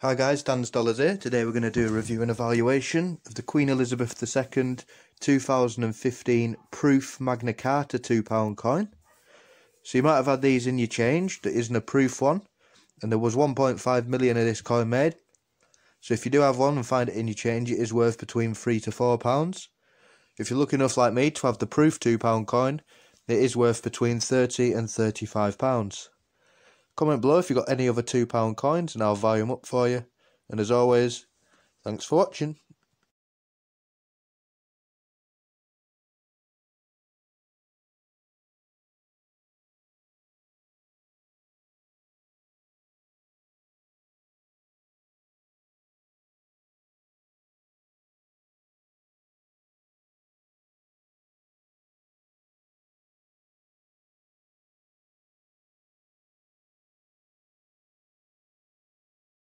Hi guys, Dan's Dollars here. Today we're going to do a review and evaluation of the Queen Elizabeth II 2015 Proof Magna Carta £2 coin. So you might have had these in your change that isn't a proof one. And there was 1.5 million of this coin made. So if you do have one and find it in your change, it is worth between 3 to 4 pounds. If you're lucky enough like me to have the proof £2 coin, it is worth between 30 and 35 pounds. Comment below if you've got any other £2 coins and I'll value them up for you. And as always, thanks for watching.